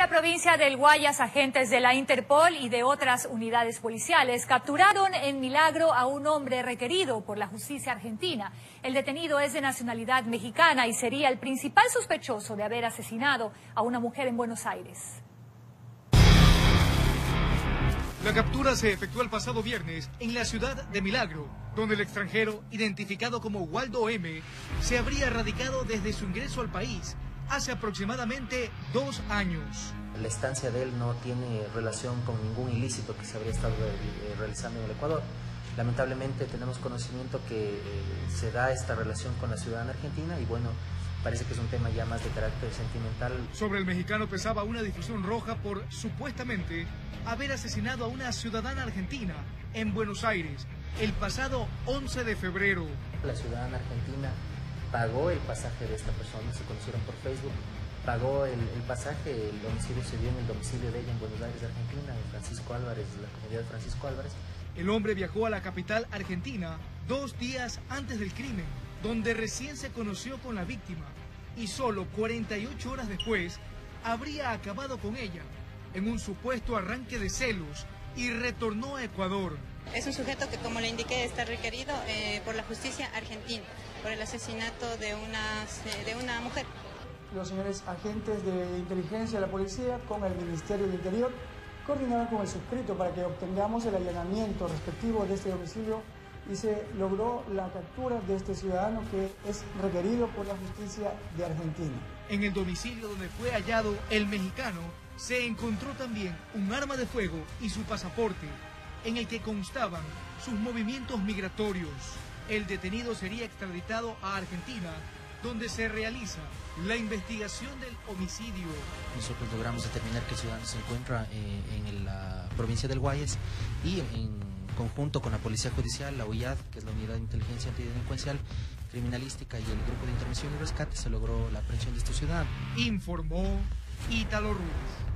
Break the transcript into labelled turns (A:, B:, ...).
A: la provincia del Guayas, agentes de la Interpol y de otras unidades policiales capturaron en Milagro a un hombre requerido por la justicia argentina. El detenido es de nacionalidad mexicana y sería el principal sospechoso de haber asesinado a una mujer en Buenos Aires.
B: La captura se efectuó el pasado viernes en la ciudad de Milagro, donde el extranjero, identificado como Waldo M., se habría radicado desde su ingreso al país hace aproximadamente dos años.
C: La estancia de él no tiene relación con ningún ilícito que se habría estado eh, realizando en el Ecuador. Lamentablemente tenemos conocimiento que eh, se da esta relación con la ciudadana argentina y bueno, parece que es un tema ya más de carácter sentimental.
B: Sobre el mexicano pesaba una difusión roja por supuestamente haber asesinado a una ciudadana argentina en Buenos Aires el pasado 11 de febrero.
C: La ciudadana argentina pagó el pasaje de esta persona, se conocieron por Facebook, pagó el, pasaje, el domicilio se dio en el domicilio de ella en Buenos Aires, Argentina, en Francisco Álvarez, la comunidad de Francisco Álvarez.
B: El hombre viajó a la capital argentina dos días antes del crimen, donde recién se conoció con la víctima y solo 48 horas después habría acabado con ella en un supuesto arranque de celos y retornó a Ecuador.
D: Es un sujeto que, como le indiqué, está requerido eh, por la justicia argentina por el asesinato de una, de una mujer.
E: Los señores agentes de inteligencia de la policía con el Ministerio del Interior coordinaron con el suscrito para que obtengamos el allanamiento respectivo de este domicilio y se logró la captura de este ciudadano que es requerido por la justicia de Argentina.
B: En el domicilio donde fue hallado el mexicano se encontró también un arma de fuego y su pasaporte en el que constaban sus movimientos migratorios. El detenido sería extraditado a Argentina, donde se realiza la investigación del homicidio.
C: Nosotros logramos determinar que el ciudadano se encuentra eh, en la provincia del Guayas y en conjunto con la Policía Judicial, la UIAD, que es la Unidad de Inteligencia Antidelincuencial, Criminalística y el Grupo de Intervención y Rescate, se logró la aprehensión de este ciudadano.
B: Informó Ítalo Ruiz.